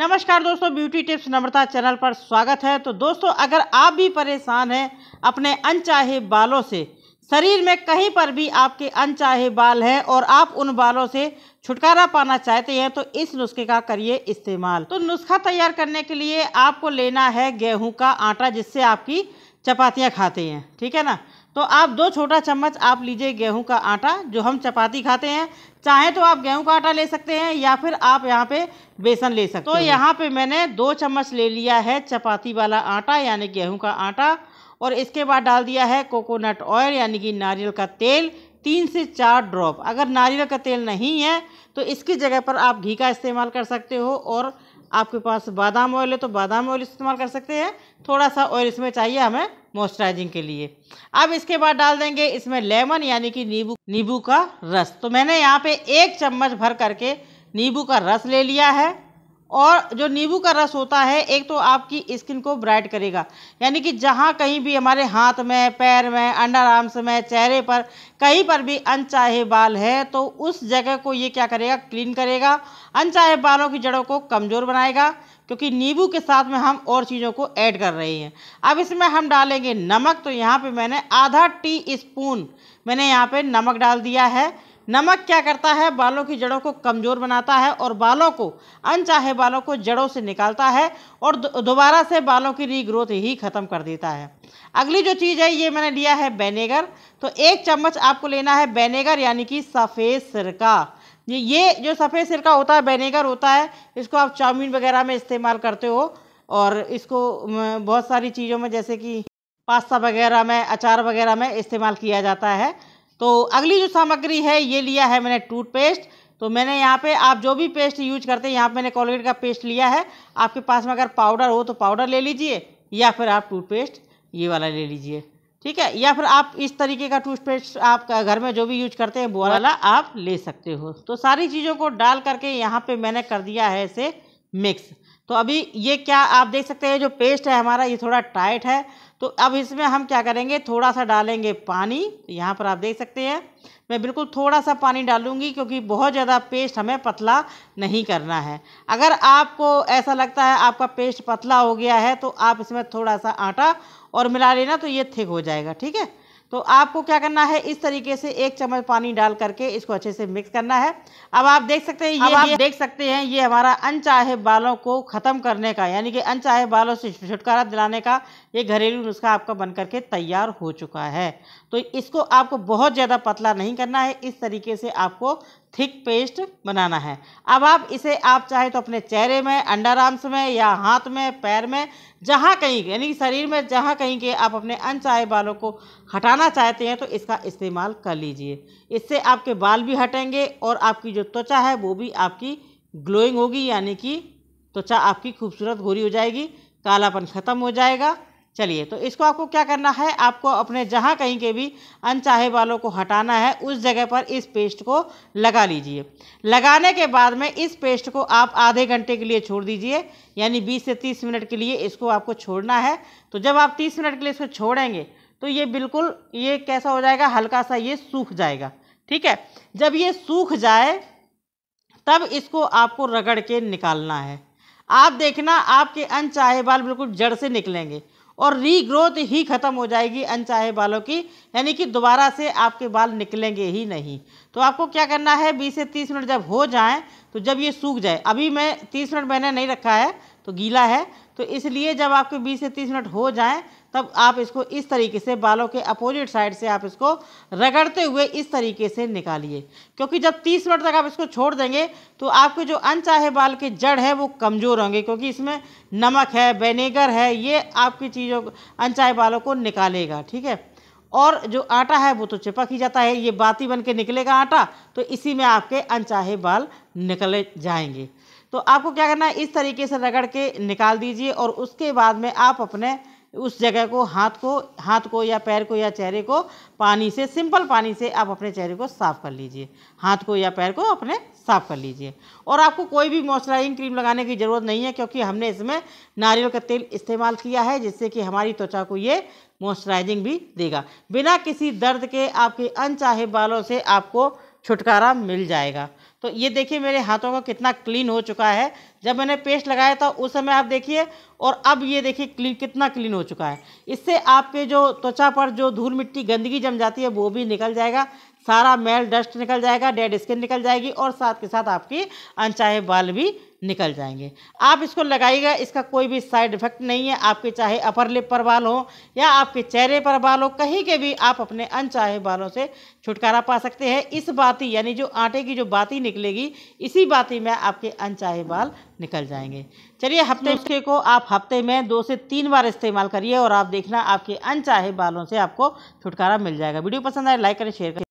नमस्कार दोस्तों, beauty tips नम्रता channel पर स्वागत है। तो दोस्तों, अगर आप भी परेशान हैं अपने अनचाहे बालों से, शरीर में कहीं पर भी आपके अनचाहे बाल हैं और आप उन बालों से छुटकारा पाना चाहते हैं तो इस नुस्खे का करिए इस्तेमाल। तो नुस्खा तैयार करने के लिए आपको लेना है गेहूँ का आटा, जिससे आपकी चपातियाँ खाते हैं ठीक है ना? तो आप दो छोटा चम्मच आप लीजिए गेहूँ का आटा जो हम चपाती खाते हैं। चाहे तो आप गेहूँ का आटा ले सकते हैं या फिर आप यहाँ पे बेसन ले सकते तो हैं। तो यहाँ पे मैंने दो चम्मच ले लिया है चपाती वाला आटा यानी गेहूँ का आटा और इसके बाद डाल दिया है कोकोनट ऑयल यानी कि नारियल का तेल तीन से चार ड्रॉप। अगर नारियल का तेल नहीं है तो इसकी जगह पर आप घी का इस्तेमाल कर सकते हो और आपके पास बादाम ऑयल है तो बादाम ऑयल इस्तेमाल कर सकते हैं। थोड़ा सा ऑयल इसमें चाहिए हमें मॉइस्चराइजिंग के लिए। अब इसके बाद डाल देंगे इसमें लेमन यानी कि नींबू नींबू का रस। तो मैंने यहाँ पे एक चम्मच भर करके नींबू का रस ले लिया है। और जो नींबू का रस होता है, एक तो आपकी स्किन को ब्राइट करेगा। यानी कि जहाँ कहीं भी हमारे हाथ में, पैर में अंडर आर्म्स में, चेहरे पर कहीं पर भी अनचाहे बाल है तो उस जगह को ये क्या करेगा? क्लीन करेगा। अनचाहे बालों की जड़ों को कमज़ोर बनाएगा, क्योंकि नींबू के साथ में हम और चीज़ों को ऐड कर रहे हैं। अब इसमें हम डालेंगे नमक। तो यहाँ पे मैंने आधा टी स्पून मैंने यहाँ पे नमक डाल दिया है। नमक क्या करता है? बालों की जड़ों को कमज़ोर बनाता है और बालों को, अनचाहे बालों को जड़ों से निकालता है और दोबारा से बालों की रीग्रोथ ही ख़त्म कर देता है। अगली जो चीज़ है, ये मैंने लिया है बेनेगर तो एक चम्मच आपको लेना है बेनेगर यानी कि सफ़ेद सिरका। ये जो सफ़ेद सिरका होता है बेनेगर होता है, इसको आप चाउमीन वगैरह में इस्तेमाल करते हो और इसको बहुत सारी चीज़ों में जैसे कि पास्ता वगैरह में, अचार वगैरह में इस्तेमाल किया जाता है। तो अगली जो सामग्री है, ये लिया है मैंने टूथपेस्ट। तो मैंने यहाँ पे, आप जो भी पेस्ट यूज़ करते हैं, यहाँ पे मैंने कॉलगेट का पेस्ट लिया है। आपके पास में अगर पाउडर हो तो पाउडर ले लीजिए, या फिर आप टूथपेस्ट, ये वाला ले लीजिए। ठीक है? या फिर आप इस तरीके का टूथपेस्ट आप घर में जो भी यूज़ करते हैं, वो वाला आप ले सकते हो। तो सारी चीज़ों को डाल करके यहाँ पे मैंने कर दिया है इसे मिक्स। तो अभी ये क्या आप देख सकते हैं, जो पेस्ट है हमारा, ये थोड़ा टाइट है। तो अब इसमें हम क्या करेंगे? थोड़ा सा डालेंगे पानी। यहाँ पर आप देख सकते हैं, मैं बिल्कुल थोड़ा सा पानी डालूँगी क्योंकि बहुत ज़्यादा पेस्ट हमें पतला नहीं करना है। अगर आपको ऐसा लगता है आपका पेस्ट पतला हो गया है तो आप इसमें थोड़ा सा आटा और मिला लेना तो ये थिक हो जाएगा, ठीक है? तो आपको क्या करना है? इस तरीके से एक चम्मच पानी डाल करके इसको अच्छे से मिक्स करना है। अब आप देख सकते हैं ये आप देख सकते हैं ये हमारा अनचाहे बालों को ख़त्म करने का यानी कि अनचाहे बालों से छुटकारा दिलाने का ये घरेलू नुस्खा आपका बन करके तैयार हो चुका है। तो इसको आपको बहुत ज़्यादा पतला नहीं करना है इस तरीके से आपको थिक पेस्ट बनाना है। अब आप इसे, आप चाहे तो अपने चेहरे में अंडर आर्म्स में या हाथ में, पैर में, जहाँ कहीं, यानी शरीर में जहाँ कहीं के आप अपने अनचाहे बालों को हटाना चाहते हैं तो इसका इस्तेमाल कर लीजिए। इससे आपके बाल भी हटेंगे और आपकी जो त्वचा है वो भी आपकी ग्लोइंग होगी, यानी कि त्वचा आपकी खूबसूरत गोरी हो जाएगी, कालापन ख़त्म हो जाएगा। चलिए तो इसको आपको क्या करना है? आपको अपने जहाँ कहीं के भी अनचाहे बालों को हटाना है, उस जगह पर इस पेस्ट को लगा लीजिए। लगाने के बाद में इस पेस्ट को आप आधे घंटे के लिए छोड़ दीजिए, यानी 20 से 30 मिनट के लिए इसको आपको छोड़ना है। तो जब आप 30 मिनट के लिए इसको छोड़ेंगे तो ये बिल्कुल, ये कैसा हो जाएगा? हल्का सा ये सूख जाएगा। ठीक है? जब ये सूख जाए, तब इसको आपको रगड़ के निकालना है। आप देखना, आपके अनचाहे बाल बिल्कुल जड़ से निकलेंगे। और रीग्रोथ ही ख़त्म हो जाएगी अनचाहे बालों की, यानी कि दोबारा से आपके बाल निकलेंगे ही नहीं। तो आपको क्या करना है, बीस से तीस मिनट जब हो जाए तो जब ये सूख जाए, अभी मैं तीस मिनट मैंने नहीं रखा है तो गीला है तो इसलिए जब आपके बीस से तीस मिनट हो जाएँ, तब आप इसको इस तरीके से बालों के अपोजिट साइड से आप इसको रगड़ते हुए इस तरीके से निकालिए। क्योंकि जब 30 मिनट तक आप इसको छोड़ देंगे तो आपके जो अनचाहे बाल के जड़ है, वो कमज़ोर होंगे, क्योंकि इसमें नमक है वेनेगर है, ये आपकी चीज़ों, अनचाहे बालों को निकालेगा, ठीक है? और जो आटा है, वो तो चिपक ही जाता है, ये बाती बन के निकलेगा आटा तो इसी में आपके अनचाहे बाल निकले जाएँगे। तो आपको क्या करना है? इस तरीके से रगड़ के निकाल दीजिए और उसके बाद में आप अपने उस जगह को, हाथ को हाथ को या पैर को या चेहरे को पानी से, सिंपल पानी से आप अपने चेहरे को साफ़ कर लीजिए। हाथ को या पैर को अपने साफ़ कर लीजिए। और आपको कोई भी मॉइस्चराइजिंग क्रीम लगाने की ज़रूरत नहीं है क्योंकि हमने इसमें नारियल का तेल इस्तेमाल किया है, जिससे कि हमारी त्वचा को ये मॉइस्चराइजिंग भी देगा। बिना किसी दर्द के आपके अनचाहे बालों से आपको छुटकारा मिल जाएगा। तो ये देखिए मेरे हाथों का कितना क्लीन हो चुका है। जब मैंने पेस्ट लगाया था, उस समय आप देखिए, और अब ये देखिए क्लीन कितना क्लीन हो चुका है। इससे आपके जो त्वचा पर जो धूल मिट्टी गंदगी जम जाती है, वो भी निकल जाएगा। सारा मेल डस्ट निकल जाएगा डेड स्किन निकल जाएगी और साथ के साथ आपकी अनचाहे बाल भी निकल जाएँगे। आप इसको लगाइएगा इसका कोई भी साइड इफ़ेक्ट नहीं है। आपके चाहे अपर लिप पर बाल हो या आपके चेहरे पर बाल हो कहीं के भी आप अपने अनचाहे बालों से छुटकारा पा सकते हैं। इस बाती यानी जो आटे की जो बाती निकलेगी इसी बाती में आपके अनचाहे बाल निकल जाएँगे। चलिए हफ़्ते नुस्खे को आप हफ़्ते में दो से तीन बार इस्तेमाल करिए और आप देखना आपके अनचाहे बालों से आपको छुटकारा मिल जाएगा। वीडियो पसंद आए लाइक करें शेयर करें।